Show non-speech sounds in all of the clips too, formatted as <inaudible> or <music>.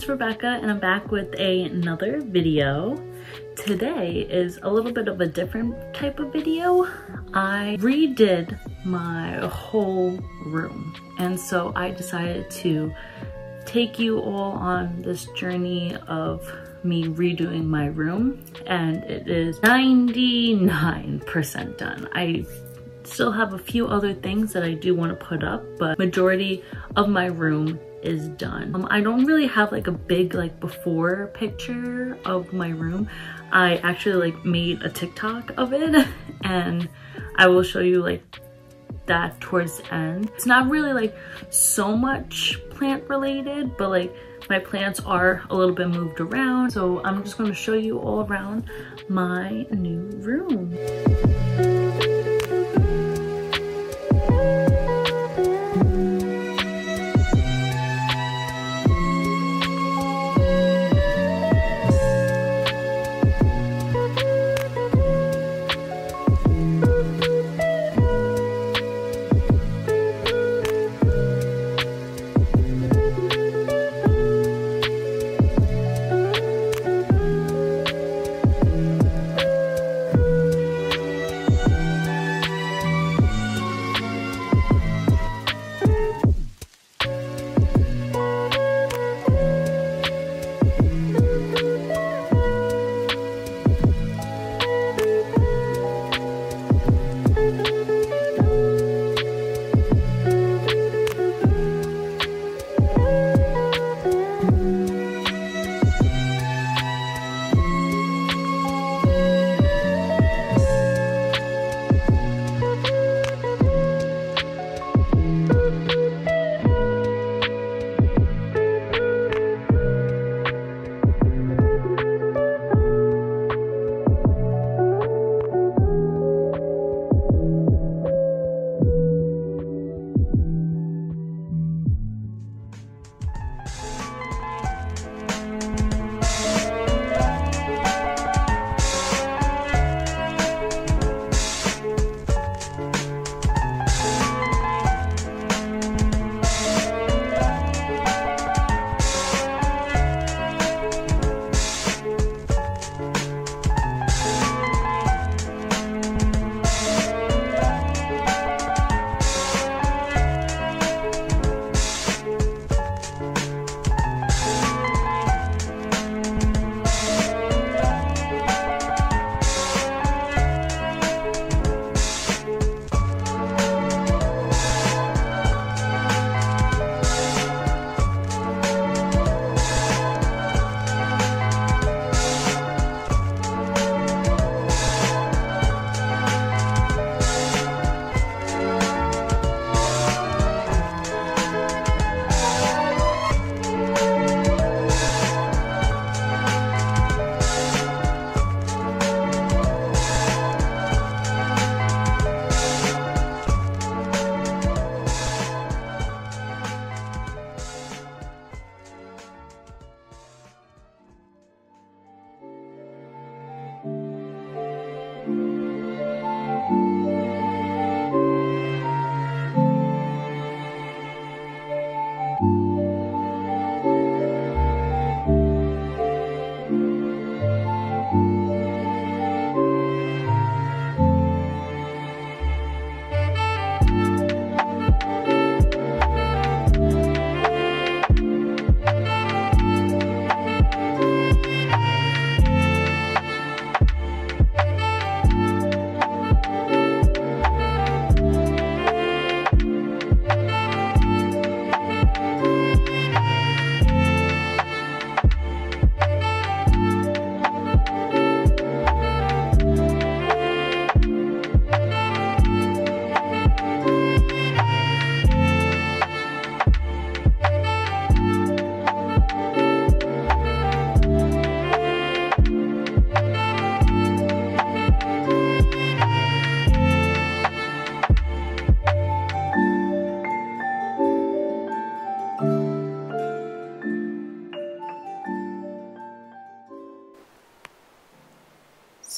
it's Rebecca and I'm back with a, another video. Today is a little bit of a different type of video. I redid my whole room and so I decided to take you all on this journey of me redoing my room and it is 99% done. I still have a few other things that I do want to put up but majority of my room is done. Um, I don't really have like a big like before picture of my room. I actually like made a TikTok of it <laughs> and I will show you like that towards the end. It's not really like so much plant related, but like my plants are a little bit moved around. So I'm just gonna show you all around my new room.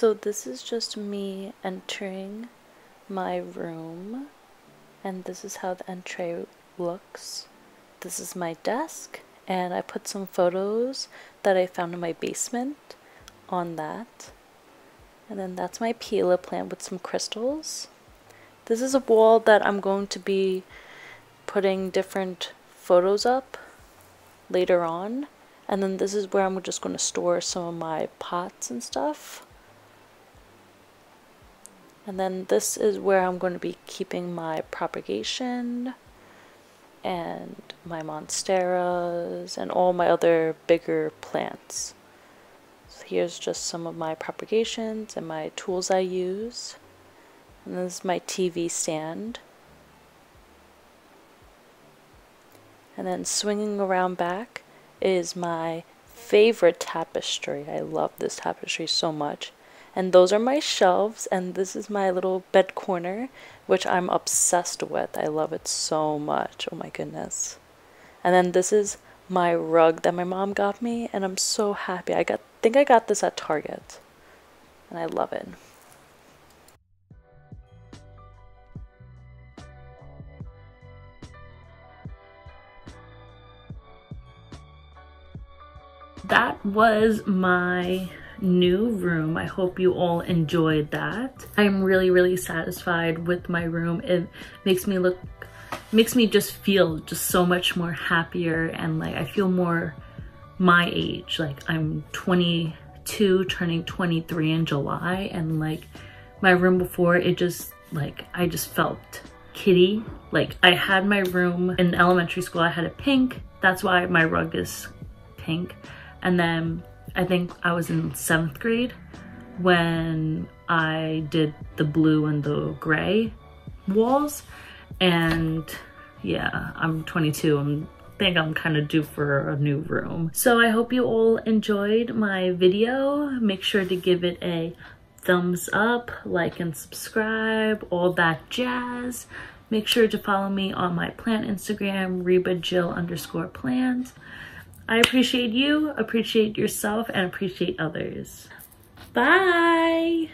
So this is just me entering my room and this is how the entree looks. This is my desk and I put some photos that I found in my basement on that. And then that's my Pilea plant with some crystals. This is a wall that I'm going to be putting different photos up later on. And then this is where I'm just going to store some of my pots and stuff. And then this is where I'm going to be keeping my propagation and my monsteras and all my other bigger plants. So here's just some of my propagations and my tools I use. And this is my TV stand. And then swinging around back is my favorite tapestry. I love this tapestry so much. And those are my shelves, and this is my little bed corner, which I'm obsessed with. I love it so much. Oh my goodness. And then this is my rug that my mom got me, and I'm so happy. I got think I got this at Target. And I love it. that was my new room. I hope you all enjoyed that. I'm really, really satisfied with my room. It makes me look, makes me just feel just so much more happier and like I feel more my age. Like I'm 22, turning 23 in July and like my room before it just like, I just felt kitty. Like I had my room in elementary school, I had a pink. That's why my rug is pink. And then I think I was in seventh grade when I did the blue and the gray walls. And yeah, I'm 22. I'm think I'm kind of due for a new room. So I hope you all enjoyed my video. Make sure to give it a thumbs up, like and subscribe, all that jazz. Make sure to follow me on my plant Instagram, Reba Jill underscore plant. I appreciate you, appreciate yourself, and appreciate others. Bye!